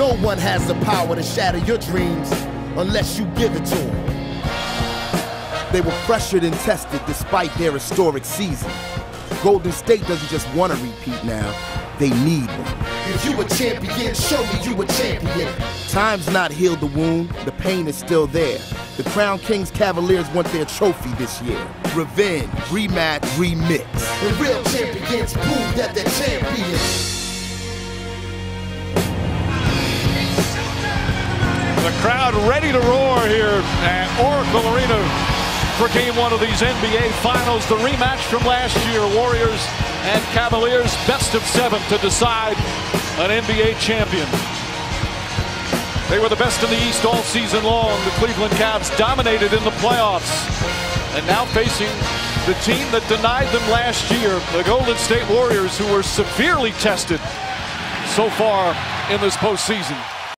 No one has the power to shatter your dreams unless you give it to them. They were pressured and tested despite their historic season. Golden State doesn't just want to repeat now, they need one. If you a champion, show me you a champion. Time's not healed the wound, the pain is still there. The Crown Kings Cavaliers want their trophy this year. Revenge, rematch, remix. And real champions prove that they're champions. Crowd ready to roar here at Oracle Arena for game one of these NBA Finals. The rematch from last year, Warriors and Cavaliers, best of seven to decide an NBA champion. They were the best in the East all season long. The Cleveland Cavs dominated in the playoffs. And now facing the team that denied them last year, the Golden State Warriors, who were severely tested so far in this postseason.